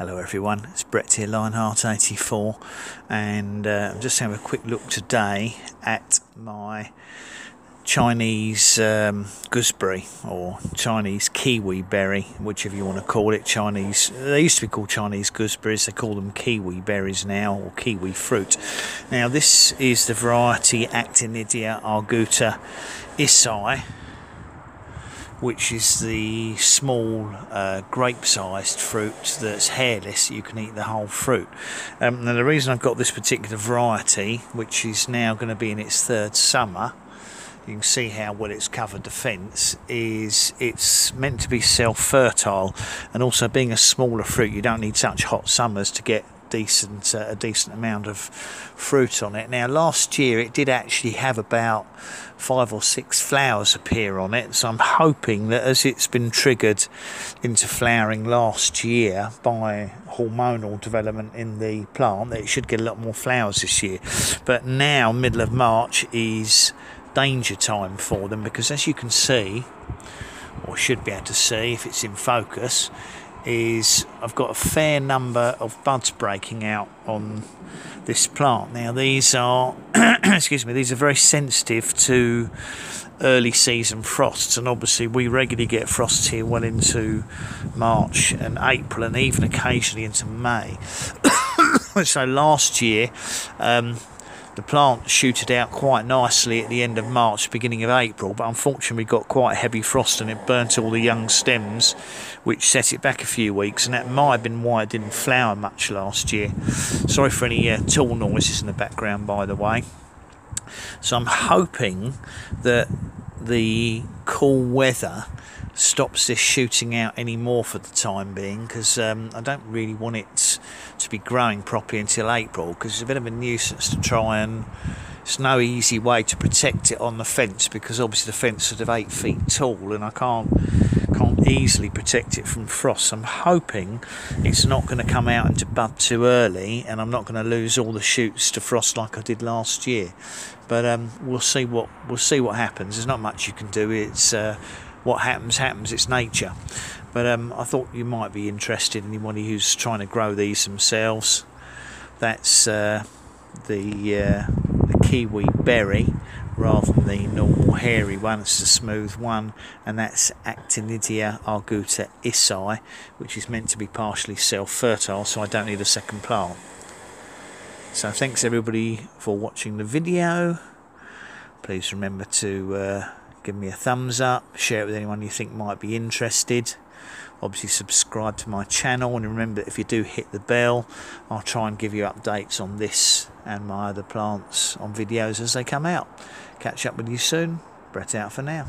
Hello everyone, it's Brett here, Lyonheart84, and uh, I'm just having a quick look today at my Chinese um, gooseberry or Chinese kiwi berry, whichever you want to call it. Chinese, they used to be called Chinese gooseberries, they call them kiwi berries now, or kiwi fruit. Now, this is the variety Actinidia arguta Issai which is the small uh, grape-sized fruit that's hairless. You can eat the whole fruit. Um, now the reason I've got this particular variety, which is now going to be in its third summer, you can see how well it's covered the fence, is it's meant to be self-fertile, and also being a smaller fruit, you don't need such hot summers to get decent uh, a decent amount of fruit on it. Now last year it did actually have about five or six flowers appear on it, so I'm hoping that as it's been triggered into flowering last year by hormonal development in the plant, that it should get a lot more flowers this year. But now middle of March is danger time for them because as you can see or should be able to see if it's in focus is I've got a fair number of buds breaking out on this plant. Now these are, excuse me, these are very sensitive to early season frosts and obviously we regularly get frosts here well into March and April and even occasionally into May. so last year um, the plant shooted out quite nicely at the end of March, beginning of April, but unfortunately got quite heavy frost and it burnt all the young stems, which set it back a few weeks, and that might have been why it didn't flower much last year. Sorry for any uh, tool noises in the background, by the way. So I'm hoping that the cool weather stops this shooting out anymore for the time being because um, I don't really want it to be growing properly until April because it's a bit of a nuisance to try and it's no easy way to protect it on the fence because obviously the fence is sort of eight feet tall and I can't can't easily protect it from frost. I'm hoping it's not going to come out into bud too early and I'm not going to lose all the shoots to frost like I did last year. But um, we'll see what we'll see what happens. There's not much you can do. It's uh, what happens happens. It's nature. But um, I thought you might be interested. In anybody who's trying to grow these themselves. That's uh, the uh, the kiwi berry rather than the normal hairy one. It's a smooth one, and that's Actinidia arguta Issai, which is meant to be partially self-fertile, so I don't need a second plant. So thanks everybody for watching the video. Please remember to uh, give me a thumbs up, share it with anyone you think might be interested. Obviously subscribe to my channel and remember if you do hit the bell, I'll try and give you updates on this and my other plants on videos as they come out. Catch up with you soon. Brett out for now.